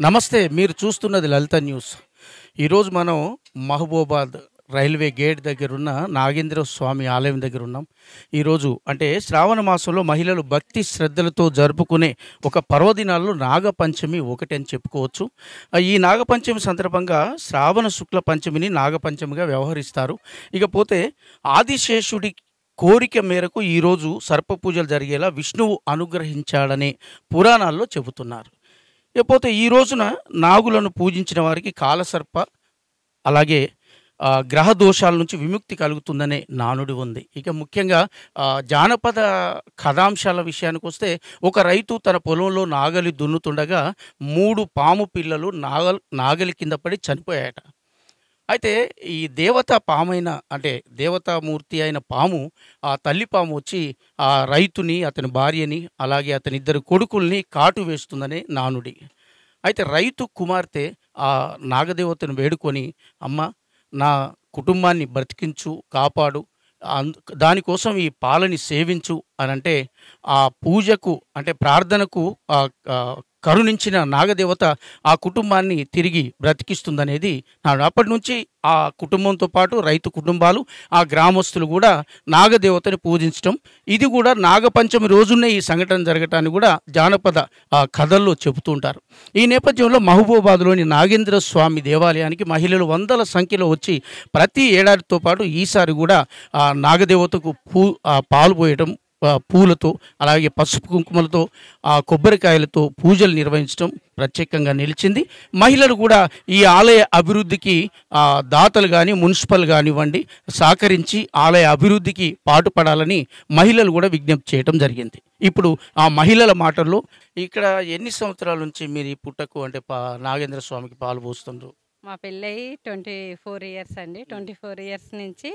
నమస్తే మీరు చూస్తున్నది లలిత న్యూస్. ఈరోజు మనం మహబూబాద్ రైల్వే గేట్ దగ్గర ఉన్న నాగేంద్ర స్వామి ఆలయం దగ్గర ఉన్నాం ఈరోజు అంటే శ్రావణ మాసంలో మహిళలు భక్తి శ్రద్ధలతో జరుపుకునే ఒక పర్వదినాల్లో నాగపంచమి ఒకటి అని చెప్పుకోవచ్చు. ఈ నాగపంచమి సందర్భంగా శ్రావణ శుక్ల పంచమిని నాగపంచమిగా వ్యవహరిస్తారు. ఇకపోతే ఆదిశేషుడి కోరిక మేరకు ఈరోజు సర్ప పూజలు జరిగేలా విష్ణువు అనుగ్రహించాడనే పురాణాల్లో చెబుతున్నారు. లేకపోతే ఈ రోజున నాగులను పూజించిన వారికి కాలసర్ప అలాగే గ్రహ దోషాల నుంచి విముక్తి కలుగుతుందనే నానుడి ఉంది. ఇక ముఖ్యంగా జానపద కథాంశాల విషయానికి వస్తే ఒక రైతు తన పొలంలో నాగలి దున్నుతుండగా మూడు పాము పిల్లలు నాగల్ నాగలి కింద పడి చనిపోయాయట. అయితే ఈ దేవత పామైన అంటే దేవతామూర్తి అయిన పాము ఆ తల్లి పాము వచ్చి ఆ రైతుని అతని భార్యని అలాగే అతని ఇద్దరు కొడుకుల్ని కాటు వేస్తుందనే నానుడి. అయితే రైతు కుమార్తె ఆ నాగదేవతను వేడుకొని అమ్మ నా కుటుంబాన్ని బ్రతికించు కాపాడు అందు దానికోసం ఈ పాలని సేవించు అని అంటే ఆ పూజకు అంటే ప్రార్థనకు ఆ కరుణించిన నాగదేవత ఆ కుటుంబాన్ని తిరిగి బ్రతికిస్తుందనేది నాడు. అప్పటి నుంచి ఆ కుటుంబంతో పాటు రైతు కుటుంబాలు ఆ గ్రామస్తులు కూడా నాగదేవతని పూజించడం ఇది కూడా నాగపంచమి రోజునే ఈ సంఘటన జరగటాన్ని కూడా జానపద ఆ, కథల్లో చెబుతూ ఉంటారు. ఈ నేపథ్యంలో మహబూబాబాద్లోని నాగేంద్ర స్వామి దేవాలయానికి మహిళలు వందల సంఖ్యలో వచ్చి ప్రతి ఏడాదితో పాటు ఈసారి కూడా ఆ నాగదేవతకు పూ పాలు పోయటం పూలతో అలాగే పసుపు కుంకుమలతో ఆ కొబ్బరికాయలతో పూజలు నిర్వహించడం ప్రత్యేకంగా నిలిచింది. మహిళలు కూడా ఈ ఆలయ అభివృద్ధికి దాతలు కానీ మున్సిపల్ కానివ్వండి సహకరించి ఆలయ అభివృద్ధికి పాటుపడాలని మహిళలు కూడా విజ్ఞప్తి చేయడం జరిగింది. ఇప్పుడు ఆ మహిళల మాటల్లో ఇక్కడ ఎన్ని సంవత్సరాల నుంచి మీరు ఈ పుట్టకు అంటే నాగేంద్ర స్వామికి పాలు పోస్తుండ్రు? మా పెళ్ళయి ట్వంటీ ఫోర్ ఇయర్స్ అండి. ట్వంటీ ఫోర్ ఇయర్స్ నుంచి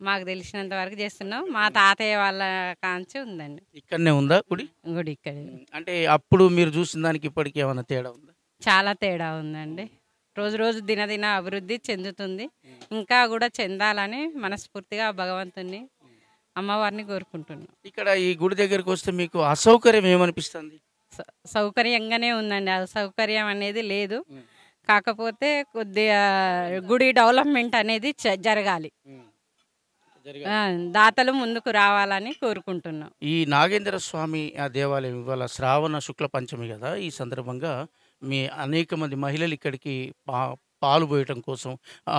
మాకు తెలిసినంత వరకు చేస్తున్నాం. మా తాతయ్య వాళ్ళ కాంచి ఉందండి. ఇక్కడనే ఉందా గుడి? గుడి ఇక్కడ. అంటే అప్పుడు మీరు చూసిన దానికి ఇప్పటికి ఏమైనా తేడా ఉందా? చాలా తేడా ఉందండి. రోజు రోజు దినదిన అభివృద్ధి చెందుతుంది. ఇంకా కూడా చెందాలని మనస్ఫూర్తిగా భగవంతుని అమ్మవారిని కోరుకుంటున్నాం. ఇక్కడ ఈ గుడి దగ్గరికి వస్తే మీకు అసౌకర్యం ఏమనిపిస్తుంది? సౌకర్యంగానే ఉందండి. అసౌకర్యం అనేది లేదు. కాకపోతే కొద్దిగా గుడి డెవలప్మెంట్ అనేది జరగాలి. దాతలు ముందుకు రావాలని కోరుకుంటున్నాం. ఈ నాగేంద్ర స్వామి ఆ దేవాలయం ఇవాళ శ్రావణ శుక్ల పంచమి కదా? ఈ సందర్భంగా మీ అనేక మంది మహిళలు ఇక్కడికి పా పాలు పోయటం కోసం ఆ,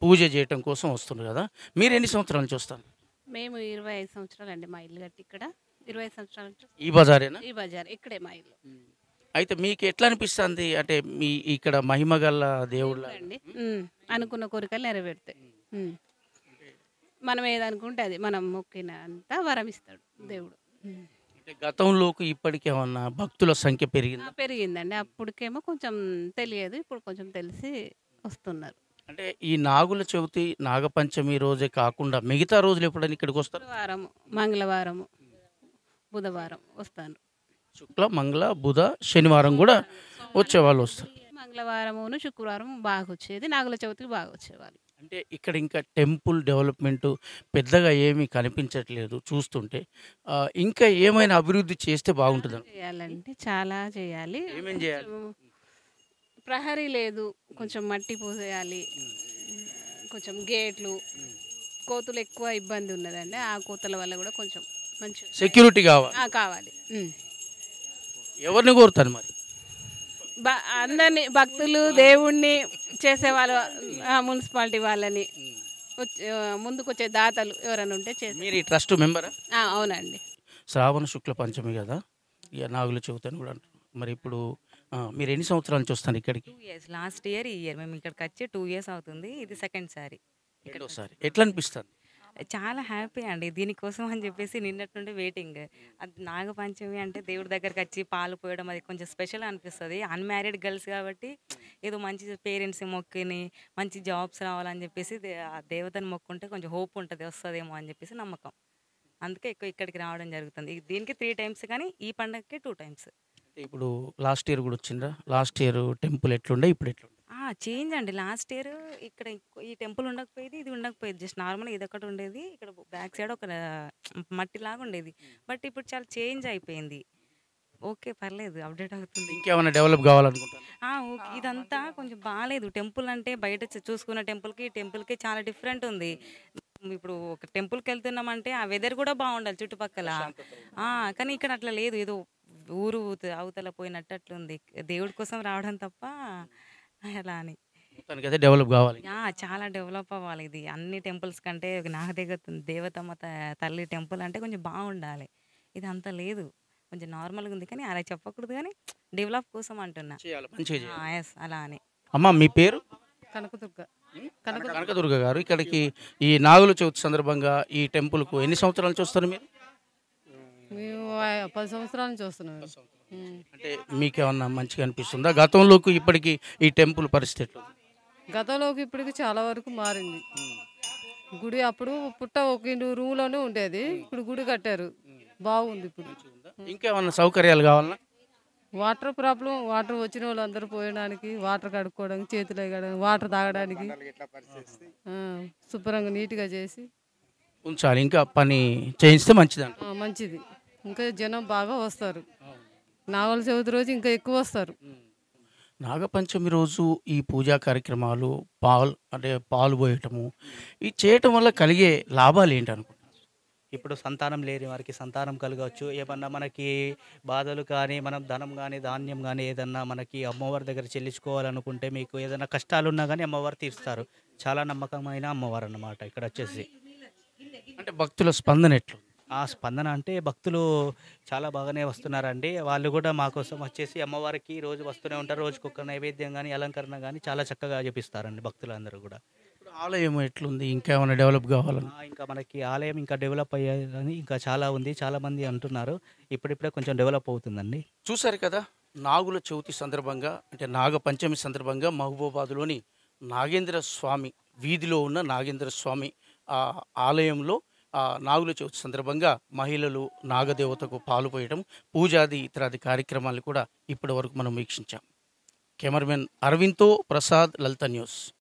పూజ చేయటం కోసం వస్తున్నారు కదా? మీరు ఎన్ని సంవత్సరాల నుంచి వస్తారు? మేము ఇరవై ఐదు సంవత్సరాలు అండి మా ఇల్లు కట్టి ఇక్కడ. ఇరవై ఐదు సంవత్సరాల నుంచి ఈ బజారేనా? ఈ బజార్ ఇక్కడే మా ఇల్లు. అయితే మీకు ఎట్లా అనిపిస్తుంది? అంటే మీ ఇక్కడ మహిమ గల దేవుళ్ళ అండి అనుకున్న కోరికలు నెరవేరుతాయి. మనం ఏదనుకుంటే అది మనం మొక్కిన అంతా వరం ఇస్తాడు దేవుడు. అంటే గతంలోకి ఇప్పటికి ఏమన్నా భక్తుల సంఖ్య పెరిగిందా? పెరిగిందండి. అప్పటికేమో కొంచెం తెలియదు. ఇప్పుడు కొంచెం తెలిసి వస్తున్నారు. అంటే ఈ నాగుల చవితి నాగపంచమి రోజే కాకుండా మిగతా రోజులు ఎప్పుడైనా ఇక్కడికి వస్తారు? శుక్రవారం మంగళవారము బుధవారం వస్తాను. శుక్ల మంగళ బుధ శనివారం కూడా వచ్చే వాళ్ళు వస్తారు. మంగళవారమును శుక్రవారం బాగా వచ్చేది. నాగుల చవితికి బాగా వచ్చేవాళ్ళు. అంటే ఇక్కడ ఇంకా టెంపుల్ డెవలప్మెంట్ పెద్దగా ఏమీ కనిపించట్లేదు చూస్తుంటే. ఇంకా ఏమైనా అభివృద్ధి చేస్తే బాగుంటుంది చేయాలంటే చాలా చేయాలి. ఏమేం చేయాలి? ప్రహరీ లేదు. కొంచెం మట్టి పోసేయాలి. కొంచెం గేట్లు. కోతులు ఎక్కువ ఇబ్బంది ఉన్నదండి. ఆ కోతుల వల్ల కూడా కొంచెం మంచి సెక్యూరిటీ కావాలి. కావాలి. ఎవరిని కోరుతాను మరి? అందరినీ భక్తులు దేవుణ్ణి చేసేవాళ్ళు మున్సిపాలిటీ వాళ్ళని. ముందుకు వచ్చే దాతలు ఎవరైనా ఉంటే చేసి మీరు ఈ ట్రస్ట్ మెంబరా? ఆ, అవునండి. శ్రావణ శుక్ల పంచమి కదా. ఇక నాగుల చవితి అని కూడా మరి ఇప్పుడు మీరు ఎన్ని సంవత్సరాల నుంచి వస్తారు ఇక్కడికి? టూ ఇయర్స్ లాస్ట్ ఇయర్ ఈ ఇయర్ మేము ఇక్కడికి వచ్చి టూ ఇయర్స్ అవుతుంది. ఇది సెకండ్ సారి. ఎట్లా అనిపిస్తుంది చాలా హ్యాపీ అండి. దీనికోసం అని చెప్పేసి నిన్నటి నుండి వెయిటింగ్. అది నాగపంచమి అంటే దేవుడి దగ్గరికి వచ్చి పాలు పోయడం అది కొంచెం స్పెషల్ అనిపిస్తుంది. అన్మ్యారీడ్ గర్ల్స్ కాబట్టి ఏదో మంచి పేరెంట్స్ మొక్కిని మంచి జాబ్స్ రావాలని చెప్పేసి ఆ దేవతని మొక్కుంటే కొంచెం హోప్ ఉంటుంది వస్తుందేమో అని చెప్పేసి నమ్మకం. అందుకే ఎక్కువ ఇక్కడికి రావడం జరుగుతుంది. దీనికి త్రీ టైమ్స్ కానీ ఈ పండగకి టూ టైమ్స్. ఇప్పుడు లాస్ట్ ఇయర్ కూడా వచ్చిందా లాస్ట్ ఇయర్ టెంపుల్ ఎట్లుండే? ఇప్పుడు ఎట్లుండే? చేంజ్ అండి. లాస్ట్ ఇయర్ ఇక్కడ ఇంకో- ఈ టెంపుల్ ఉండకపోయేది ఇది ఉండకపోయేది. జస్ట్ నార్మల్ ఇది ఒకటి ఉండేది. ఇక్కడ బ్యాక్ సైడ్ ఒక మట్టి లాగా ఉండేది. బట్ ఇప్పుడు చాలా చేంజ్ అయిపోయింది. ఓకే పర్లేదు. అప్డేట్ అవుతుంది. ఇంకేమైనా డెవలప్ కావాలనుకుంటాను ఆ, ఓకే. ఇదంతా కొంచెం బాగాలేదు టెంపుల్ అంటే బయట చూసుకున్న టెంపుల్కి టెంపుల్కి చాలా డిఫరెంట్ ఉంది. ఇప్పుడు ఒక టెంపుల్కి వెళ్తున్నామంటే ఆ వెదర్ కూడా బాగుండాలి చుట్టుపక్కల. ఆ, కానీ ఇక్కడ అట్లా లేదు. ఏదో ఊరు ఊత- అవతల పోయినట్టు అట్లుంది. దేవుడి కోసం రావడం తప్ప అలా అని. మొత్తానికైతే డెవలప్ కావాలి. ఆ, చాలా డెవలప్ అవ్వాలి ఇది. అన్ని టెంపుల్స్ కంటే నాకు దగ్గర దేవతమ్మ త- తల్లి టెంపుల్ అంటే కొంచెం బాగుండాలి. ఇది అంత లేదు. కొంచెం నార్మల్గా ఉంది కానీ అలా చెప్పకూడదు కానీ డెవలప్ కోసం అంటున్నా. చేయాలి. మంచిగా చేయాలి. ఎస్. అలా అని. అమ్మ మీ పేరు? కనకదుర్గ. కనకదుర్గ. గారు. ఇక్కడికి ఈ నాగుల చవితి సందర్భంగా ఈ టెంపుల్కు ఎన్ని సంవత్సరాల నుంచి వస్తారు మీరు? మేము ఆ- పది సంవత్సరాల నుంచి వస్తున్నాం. ఉమ్. అంటే మీకేమన్నా మంచిగా అనిపిస్తుందా? గతంలోకి ఇప్పటికి ఈ టెంపుల్ పరిస్థితి? గతంలోకి ఇప్పటికి చాలా వరకు మారింది. గుడి అప్పుడు పుట్ట ఒక రూమ్లోనే ఉండేది. ఇప్పుడు గుడి కట్టారు. బాగుంది ఇప్పుడు. ఇంకేమన్నా సౌకర్యాలు కావాలన్నా? వాటర్ ప్రాబ్లం వాటర్ వచ్చిన వాళ్ళు అందరూ పోయడానికి వాటర్ కడుక్కోవడానికి చేతులు కడగడానికి వాటర్ తాగడానికి శుభ్రంగా నీట్గా చేసి. ఉంచాలి. ఇంకా పని చేయిస్తే మంచిదంట ఆ, మంచిది. ఇంకా జనం బాగా వస్తారు. నాగల చవితి రోజు ఇంకా ఎక్కువ వస్తారు. నాగపంచమి రోజు ఈ పూజా కార్యక్రమాలు పాలు అంటే పాలు పోయటము ఇది చేయటం వల్ల కలిగే లాభాలు ఏంటి అనుకుంటున్నారు? ఇప్పుడు సంతానం లేని వారికి సంతానం కలగవచ్చు. ఏమన్నా మనకి బాధలు కానీ మనం ధనం కానీ ధాన్యం కానీ ఏదన్నా మనకి అమ్మవారి దగ్గర చెల్లించుకోవాలనుకుంటే మీకు ఏదైనా కష్టాలు ఉన్నా కానీ అమ్మవారు తీరుస్తారు. చాలా నమ్మకమైన అమ్మవారు అన్నమాట ఇక్కడ వచ్చేసి అంటే భక్తుల స్పందన ఎట్లు ఆ స్పందన అంటే భక్తులు చాలా బాగానే వస్తున్నారండి. వాళ్ళు కూడా మా కోసం వచ్చేసి అమ్మవారికి రోజు వస్తూనే ఉంటారు. రోజుకొక నైవేద్యం కానీ అలంకరణ కానీ చాలా చక్కగా చేపిస్తారండి భక్తులందరూ కూడా. ఇప్పుడు ఆలయం ఎట్లుంది? ఇంకేమైనా డెవలప్ కావాలని ఇంకా మనకి ఆలయం ఇంకా డెవలప్ అయ్యాలని ఇంకా చాలా ఉంది. చాలా మంది అంటున్నారు. ఇప్పుడిప్పుడే కొంచెం డెవలప్ అవుతుందండి. చూశారు కదా నాగుల చవితి సందర్భంగా అంటే నాగ పంచమి సందర్భంగా మహబూబాద్లోని నాగేంద్ర స్వామి వీధిలో ఉన్న నాగేంద్ర స్వామి ఆ ఆలయంలో నాగుల చవితి సందర్భంగా మహిళలు నాగదేవతకు పాలు పోయడం పూజాది ఇతరాది కార్యక్రమాలు కూడా ఇప్పటి వరకు మనం వీక్షించాం. కెమెరామెన్ అరవింద్తో ప్రసాద్ లలిత న్యూస్.